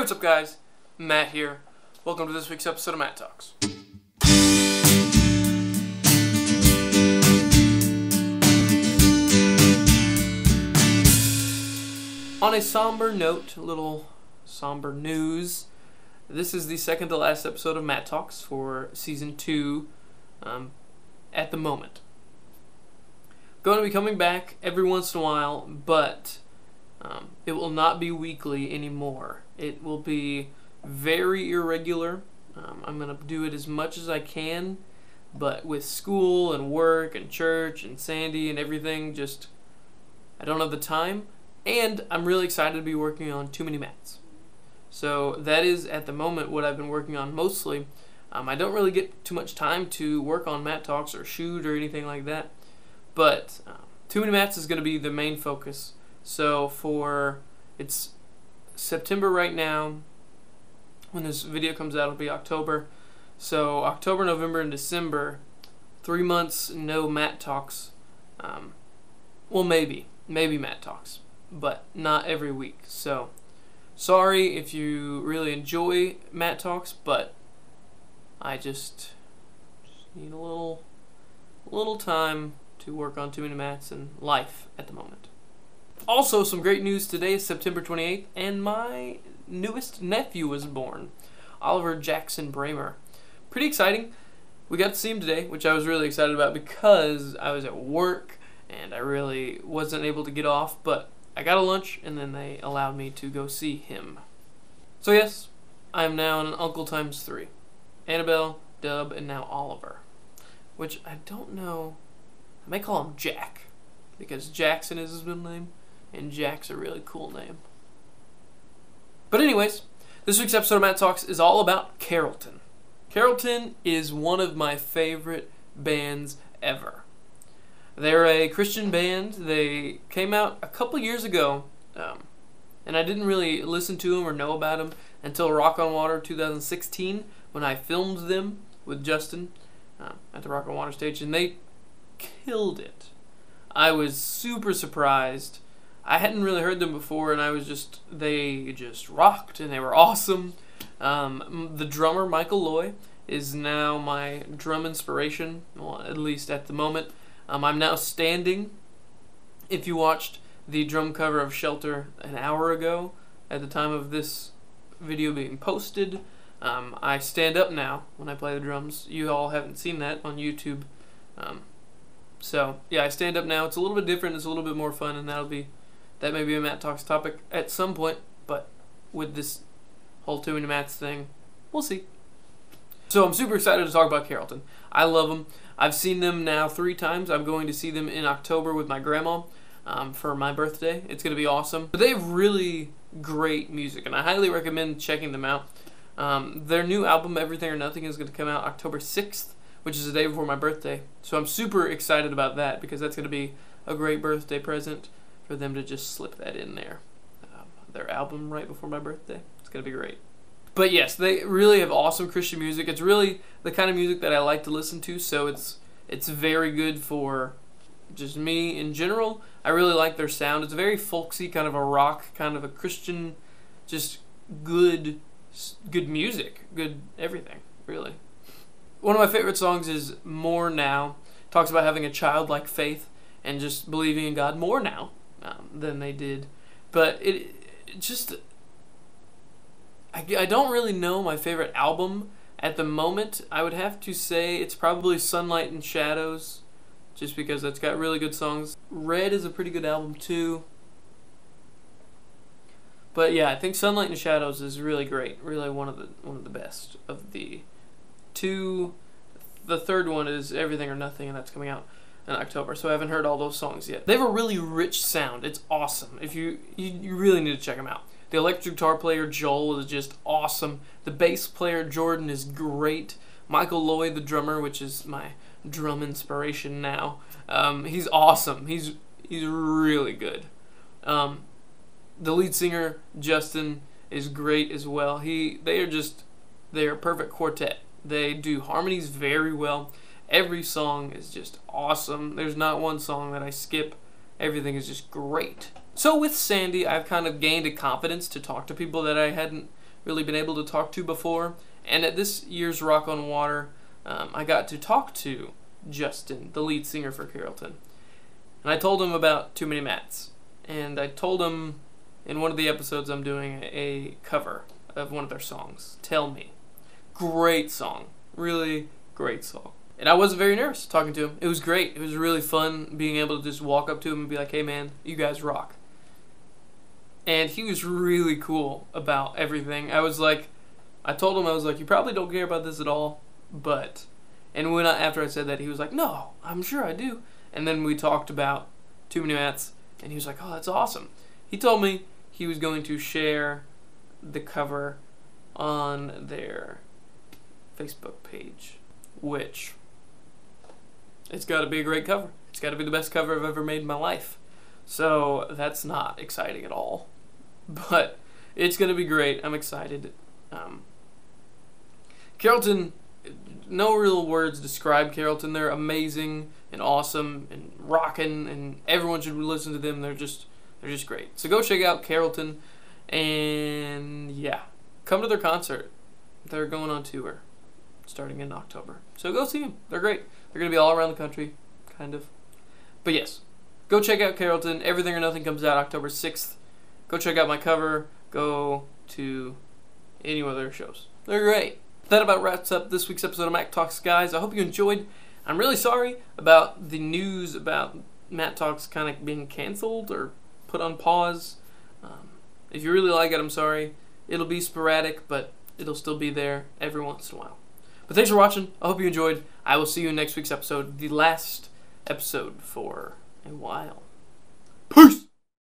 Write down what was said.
what's up guys? Matt here. Welcome to this week's episode of Matt Talks. On a somber note, a little somber news, this is the second to last episode of Matt Talks for season two um, at the moment. Going to be coming back every once in a while, but um, it will not be weekly anymore. It will be very irregular. Um, I'm going to do it as much as I can, but with school and work and church and Sandy and everything, just I don't have the time. And I'm really excited to be working on Too Many Mats. So that is at the moment what I've been working on mostly. Um, I don't really get too much time to work on Matt Talks or shoot or anything like that. But uh, Too Many Mats is going to be the main focus. So for it's September right now. When this video comes out, it'll be October. So October, November, and December, three months no Matt Talks. Um, well, maybe, maybe Matt Talks, but not every week. So sorry if you really enjoy Matt Talks, but I just, just need a little, little time to work on too many mats and life at the moment. Also, some great news today is September 28th, and my newest nephew was born, Oliver Jackson Bramer. Pretty exciting. We got to see him today, which I was really excited about because I was at work and I really wasn't able to get off, but I got a lunch and then they allowed me to go see him. So, yes, I am now an uncle times three Annabelle, Dub, and now Oliver. Which I don't know. I may call him Jack because Jackson is his middle name and Jack's a really cool name. But anyways, this week's episode of Matt Talks is all about Carrollton. Carrollton is one of my favorite bands ever. They're a Christian band. They came out a couple years ago, um, and I didn't really listen to them or know about them until Rock on Water 2016 when I filmed them with Justin uh, at the Rock on Water stage, and they killed it. I was super surprised I hadn't really heard them before, and I was just they just rocked and they were awesome. Um, the drummer Michael Loy is now my drum inspiration, well, at least at the moment. Um, I'm now standing. If you watched the drum cover of Shelter an hour ago, at the time of this video being posted, um, I stand up now when I play the drums. You all haven't seen that on YouTube. Um, so, yeah, I stand up now. It's a little bit different, it's a little bit more fun, and that'll be that may be a Matt Talks topic at some point, but with this whole Too Many Mats thing, we'll see. So I'm super excited to talk about Carrollton. I love them. I've seen them now three times. I'm going to see them in October with my grandma um, for my birthday. It's going to be awesome. But they have really great music, and I highly recommend checking them out. Um, their new album, Everything or Nothing, is going to come out October 6th, which is the day before my birthday. So I'm super excited about that because that's going to be a great birthday present for them to just slip that in there. Um, their album right before my birthday. It's going to be great. But yes, they really have awesome Christian music. It's really the kind of music that I like to listen to, so it's it's very good for just me in general. I really like their sound. It's very folksy, kind of a rock, kind of a Christian, just good good music, good everything, really. One of my favorite songs is More Now. Talks about having a childlike faith and just believing in God more now um, than they did. But it, it just. I, I don't really know my favorite album at the moment. I would have to say it's probably Sunlight and Shadows, just because that's got really good songs. Red is a pretty good album too. But yeah, I think Sunlight and Shadows is really great. Really one of the one of the best of the two. The third one is Everything or Nothing, and that's coming out in October, so I haven't heard all those songs yet. They have a really rich sound. It's awesome. If you you, you really need to check them out. The electric guitar player Joel is just awesome. The bass player Jordan is great. Michael Lloyd, the drummer, which is my drum inspiration now, um, he's awesome. He's he's really good. Um, the lead singer Justin is great as well. He they are just they are a perfect quartet. They do harmonies very well. Every song is just awesome. There's not one song that I skip. Everything is just great. So with Sandy, I've kind of gained a confidence to talk to people that I hadn't really been able to talk to before. And at this year's Rock on Water, um, I got to talk to Justin, the lead singer for Carrollton. And I told him about Too Many Mats. And I told him in one of the episodes I'm doing a cover of one of their songs, Tell Me. Great song. Really great song. And I wasn't very nervous talking to him. It was great. It was really fun being able to just walk up to him and be like, hey man, you guys rock. And he was really cool about everything. I was like, I told him, I was like, you probably don't care about this at all, but. And when I, after I said that, he was like, no, I'm sure I do. And then we talked about Too Many Mats, and he was like, oh, that's awesome. He told me he was going to share the cover on their Facebook page, which it's got to be a great cover. It's got to be the best cover I've ever made in my life. So that's not exciting at all, but it's going to be great. I'm excited. Um, Carrollton, no real words describe Carrollton. They're amazing and awesome and rocking, and everyone should listen to them. They're just they're just great. So go check out Carrollton, and yeah, come to their concert. They're going on tour starting in October. So go see them. They're great. They're going to be all around the country, kind of. But yes, go check out Carrollton. Everything or Nothing comes out October 6th. Go check out my cover. Go to any of their shows. They're great. That about wraps up this week's episode of Matt Talks, guys. I hope you enjoyed. I'm really sorry about the news about Matt Talks kind of being canceled or put on pause. Um, if you really like it, I'm sorry. It'll be sporadic, but it'll still be there every once in a while. But thanks for watching. I hope you enjoyed. I will see you in next week's episode, the last episode for a while. Peace!